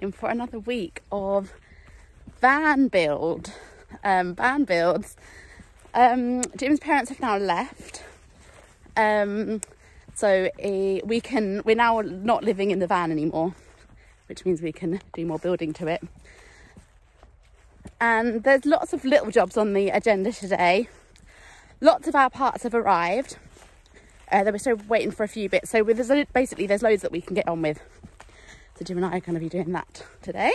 time for another week of van build. Um, van builds. Um, Jim's parents have now left. Um, so uh, we can, we're now not living in the van anymore, which means we can do more building to it. And there's lots of little jobs on the agenda today. Lots of our parts have arrived. Uh, then we're still waiting for a few bits. So there's, basically there's loads that we can get on with. So Jim and I are going to be doing that today.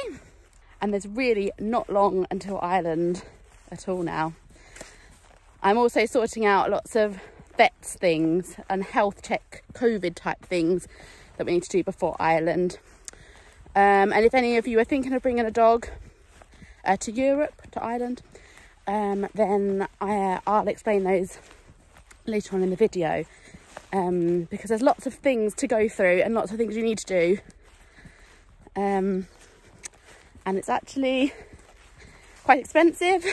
And there's really not long until Ireland at all now. I'm also sorting out lots of vets things and health check COVID type things that we need to do before Ireland. Um, and if any of you are thinking of bringing a dog uh, to Europe, to Ireland, um, then I, will explain those later on in the video um, because there's lots of things to go through and lots of things you need to do. Um, and it's actually quite expensive.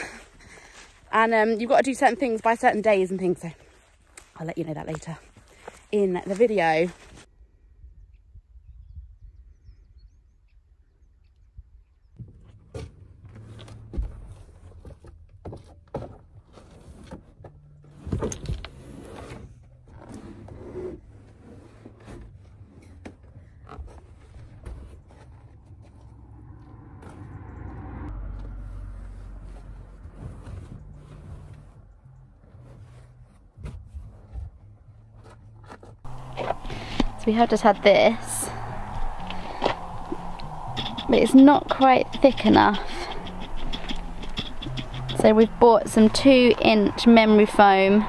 And um, you've got to do certain things by certain days and things so I'll let you know that later in the video we have just had this. But it's not quite thick enough. So we've bought some two inch memory foam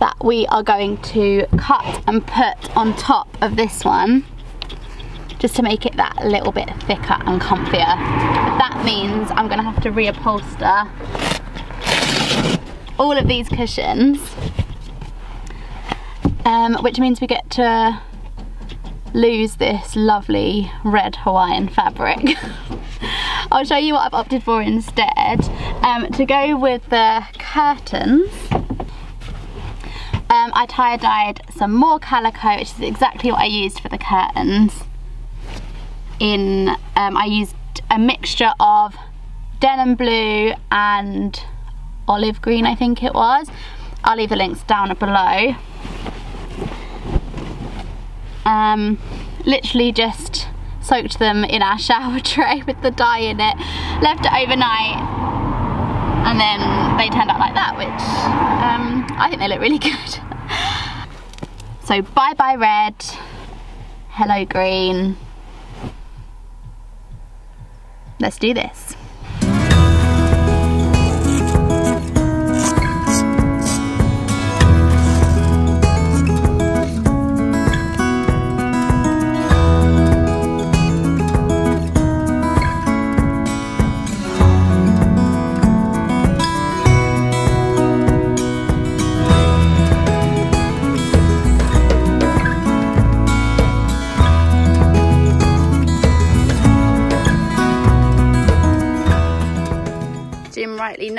that we are going to cut and put on top of this one just to make it that little bit thicker and comfier. But that means I'm gonna have to reupholster all of these cushions um, which means we get to lose this lovely red Hawaiian fabric. I'll show you what I've opted for instead. Um, to go with the curtains, um, I tie-dyed some more calico, which is exactly what I used for the curtains. In, um, I used a mixture of denim blue and olive green, I think it was. I'll leave the links down below um, literally just soaked them in our shower tray with the dye in it, left it overnight, and then they turned out like that, which um, I think they look really good. so bye bye red, hello green. Let's do this.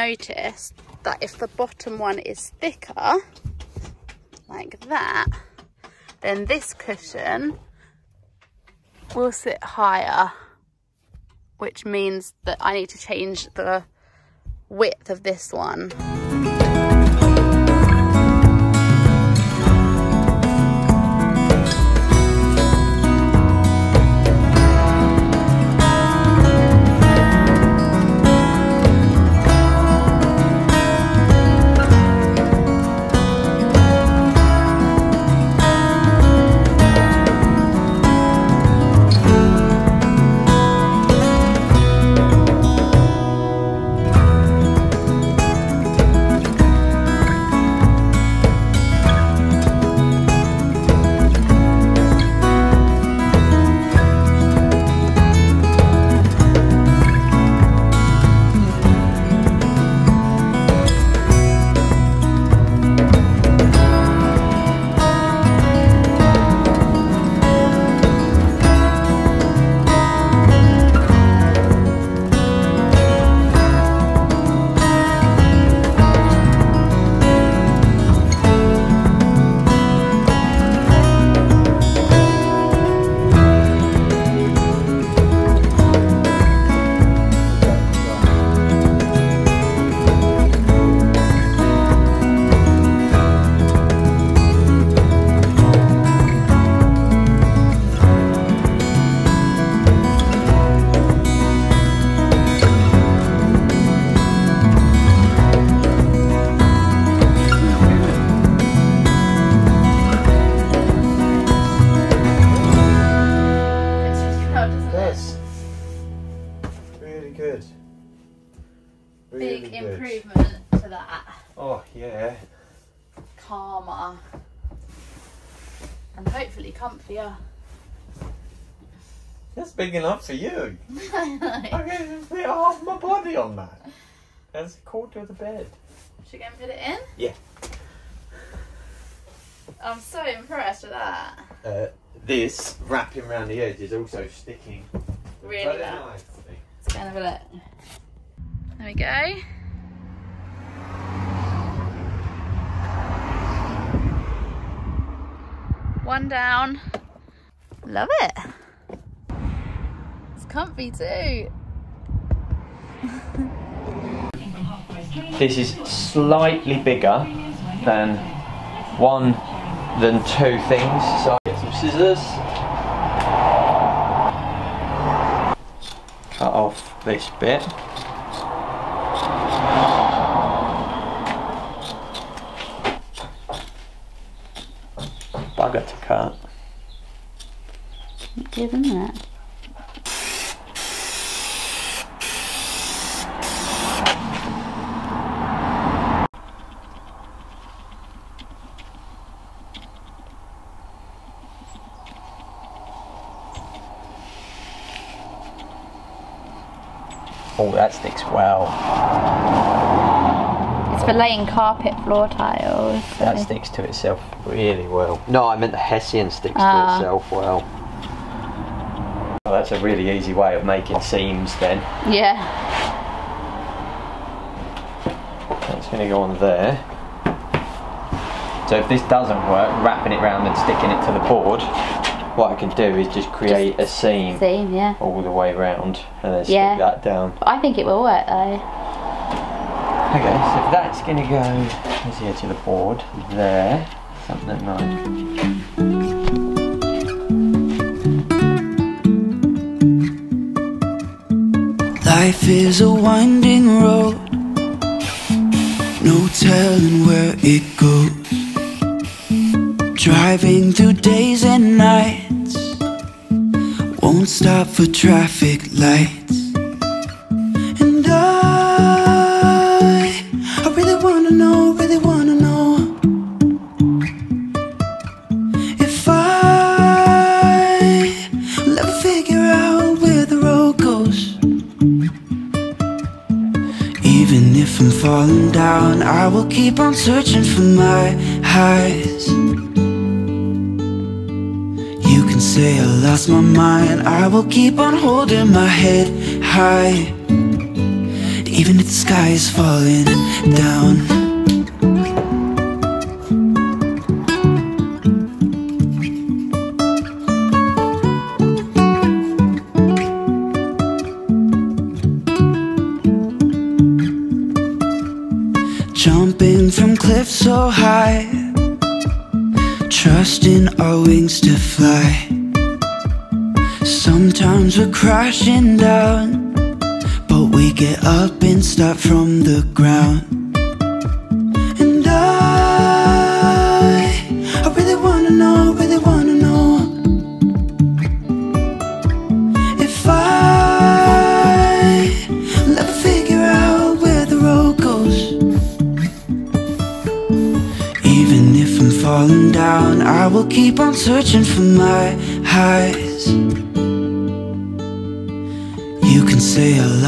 Noticed that if the bottom one is thicker, like that, then this cushion will sit higher, which means that I need to change the width of this one. Big enough for you. I I can fit half my body on that. That's a quarter of the bed. Should we go and put it in? Yeah. I'm so impressed with that. Uh, this wrapping around the edge is also sticking. Really very well. nicely. Let's go and have a look. There we go. One down. Love it. It's comfy too. This is slightly bigger than one than two things. So I get some scissors. Cut off this bit. Bugger to cut. Good, isn't Oh, that sticks well. It's for laying carpet floor tiles. That sticks to itself really well. No, I meant the Hessian sticks Ah. to itself well. Oh, that's a really easy way of making seams then. Yeah. That's going to go on there. So if this doesn't work, wrapping it round and sticking it to the board, what I can do is just create a seam Same, yeah. all the way around and then stick that down. I think it will work though. Okay, so if that's going to go, where's the edge the board? There. Something like Life is a winding road, no telling where it goes. Driving through days and nights, won't stop for traffic lights. And I, I really wanna know, really wanna know if I will ever figure out where the road goes. Even if I'm falling down, I will keep on searching for my highs. I lost my mind, I will keep on holding my head high. Even if the sky is falling down. Jumping from cliffs so high, trusting our wings to fly. Sometimes we're crashing down, but we get up and start from the ground. And I, I really wanna know, really wanna know if I will ever figure out where the road goes. Even if I'm falling down, I will keep on searching for my highs.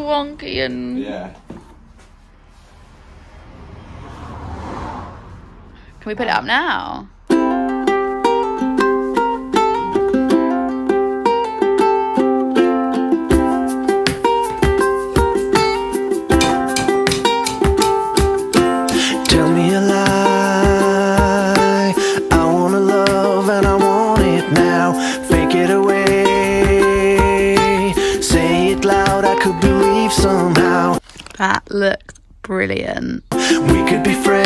all wonky and Yeah. Can we put it up now? That looks brilliant. We could be friends.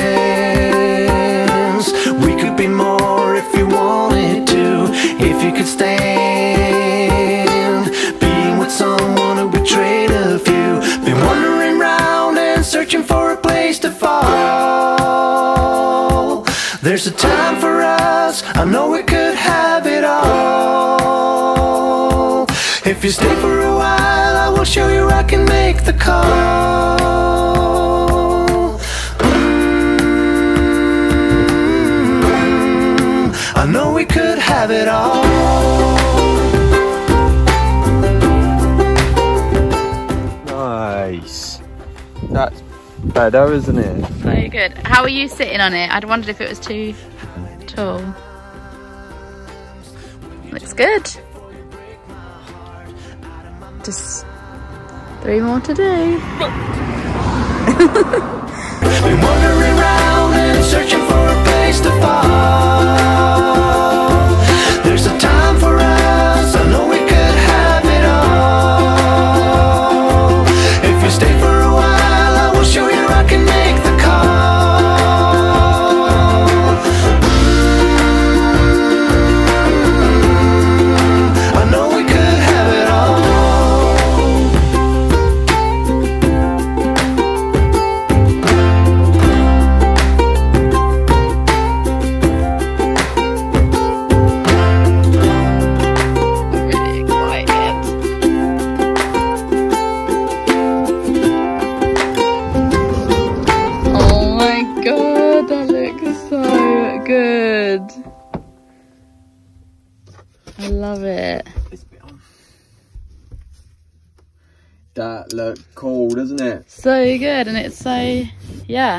We could be more if you wanted to. If you could stand being with someone who betrayed a few. Been wandering round and searching for a place to fall. There's a time for us. I know we could have it all. If you stay for a while, show you I can make the call. Mm, I know we could have it all. Nice. That's better, isn't it? Very good. How are you sitting on it? I'd wondered if it was too tall. Looks good. Just three more to do. Wandering around and searching for a place to fall.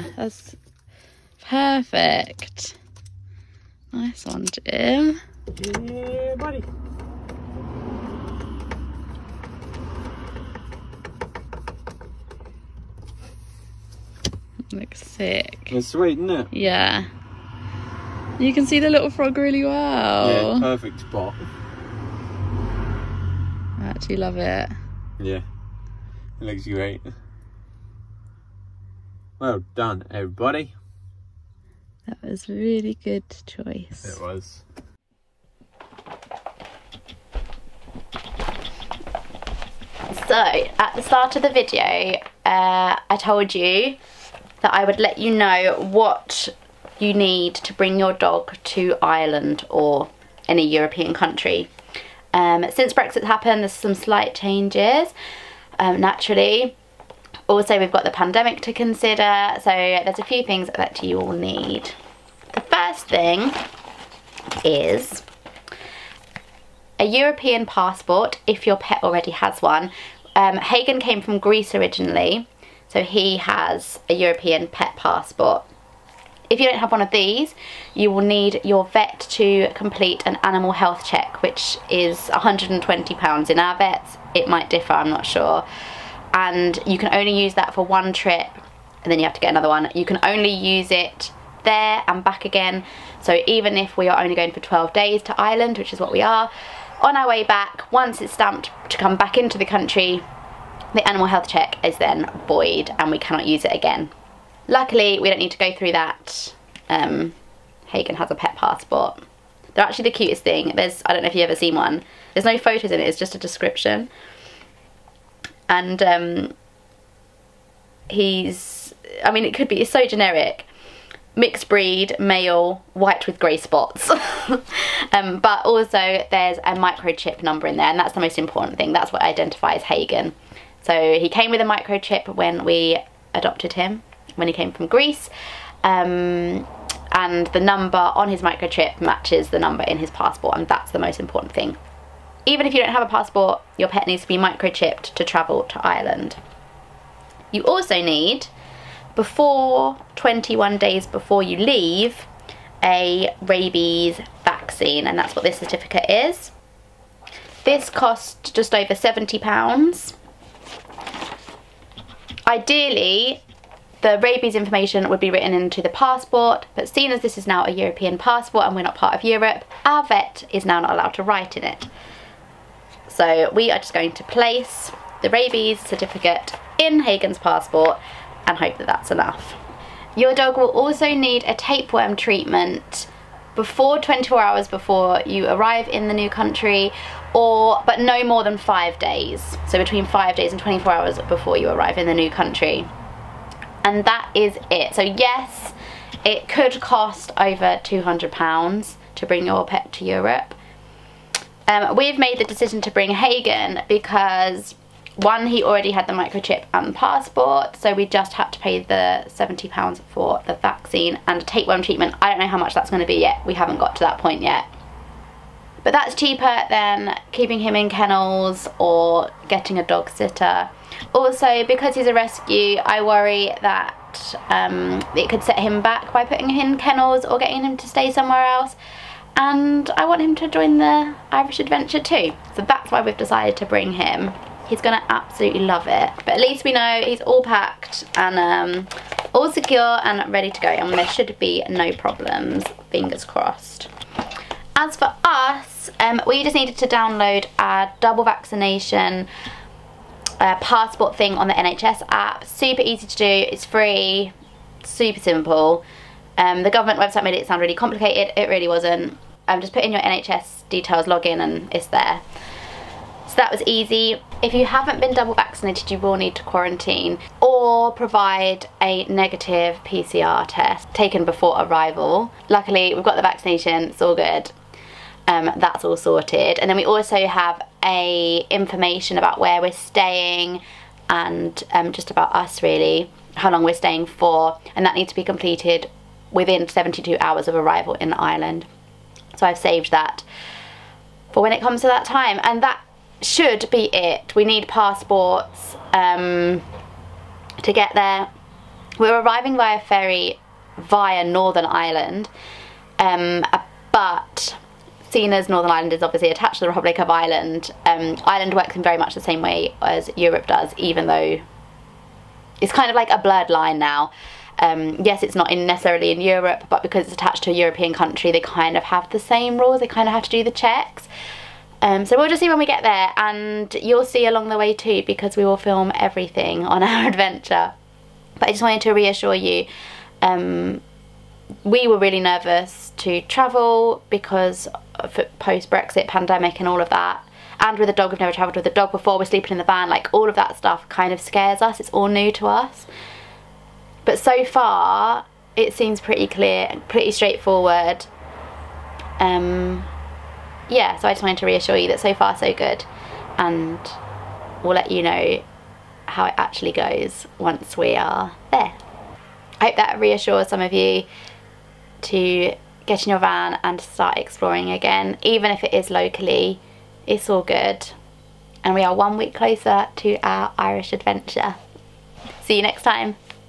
Yeah, that's perfect. Nice one, Jim. Yeah, buddy. Looks sick. It's sweet, isn't it? Yeah. You can see the little frog really well. Yeah, perfect spot. I actually love it. Yeah, it looks great. Well done, everybody. That was a really good choice. It was. So, at the start of the video, uh, I told you that I would let you know what you need to bring your dog to Ireland or any European country. Um, since Brexit happened, there's some slight changes, um, naturally. Also, we've got the pandemic to consider, so there's a few things that you will need. The first thing is a European passport if your pet already has one. Um, Hagen came from Greece originally, so he has a European pet passport. If you don't have one of these, you will need your vet to complete an animal health check, which is £120 in our vets. It might differ, I'm not sure. And you can only use that for one trip, and then you have to get another one. You can only use it there and back again. So even if we are only going for 12 days to Ireland, which is what we are, on our way back, once it's stamped to come back into the country, the animal health check is then void and we cannot use it again. Luckily, we don't need to go through that. Um, Hagen has a pet passport. They're actually the cutest thing. There's, I don't know if you've ever seen one. There's no photos in it, it's just a description. And um, he's, I mean, it could be, it's so generic. Mixed breed, male, white with grey spots. um, but also there's a microchip number in there and that's the most important thing. That's what identifies Hagen. So he came with a microchip when we adopted him, when he came from Greece. Um, and the number on his microchip matches the number in his passport and that's the most important thing. Even if you don't have a passport, your pet needs to be microchipped to travel to Ireland. You also need, before 21 days before you leave, a rabies vaccine and that's what this certificate is. This cost just over £70. Ideally, the rabies information would be written into the passport, but seeing as this is now a European passport and we're not part of Europe, our vet is now not allowed to write in it. So we are just going to place the rabies certificate in Hagen's passport and hope that that's enough. Your dog will also need a tapeworm treatment before 24 hours before you arrive in the new country or but no more than five days. So between five days and 24 hours before you arrive in the new country. And that is it. So yes it could cost over 200 pounds to bring your pet to Europe um, we've made the decision to bring Hagen because one he already had the microchip and passport so we just had to pay the 70 pounds for the vaccine and a tapeworm treatment. I don't know how much that's going to be yet. We haven't got to that point yet. But that's cheaper than keeping him in kennels or getting a dog sitter. Also because he's a rescue I worry that um, it could set him back by putting him in kennels or getting him to stay somewhere else and I want him to join the Irish adventure too. So that's why we've decided to bring him. He's gonna absolutely love it. But at least we know he's all packed and um, all secure and ready to go and there should be no problems. Fingers crossed. As for us um, we just needed to download our double vaccination uh, passport thing on the NHS app. Super easy to do. It's free. Super simple um, the government website made it sound really complicated it really wasn't um, just put in your NHS details log in and it's there so that was easy. If you haven't been double vaccinated, you will need to quarantine or provide a negative PCR test taken before arrival. Luckily, we've got the vaccination, it's all good. Um, that's all sorted. And then we also have a information about where we're staying and um, just about us really, how long we're staying for, and that needs to be completed within 72 hours of arrival in Ireland. So I've saved that for when it comes to that time. And that should be it. We need passports um, to get there. We're arriving via ferry via Northern Ireland, um, but seeing as Northern Ireland is obviously attached to the Republic of Ireland, um, Ireland works in very much the same way as Europe does, even though it's kind of like a blurred line now. Um, yes, it's not in necessarily in Europe, but because it's attached to a European country, they kind of have the same rules. They kind of have to do the checks. Um, so we'll just see when we get there and you'll see along the way too because we will film everything on our adventure. But I just wanted to reassure you, um, we were really nervous to travel because of post-Brexit pandemic and all of that. And with a dog, we've never travelled with a dog before, we're sleeping in the van, like all of that stuff kind of scares us, it's all new to us. But so far, it seems pretty clear, pretty straightforward. Um, yeah, so I just wanted to reassure you that so far so good and we'll let you know how it actually goes once we are there. I hope that reassures some of you to get in your van and start exploring again, even if it is locally, it's all good. And we are one week closer to our Irish adventure. See you next time.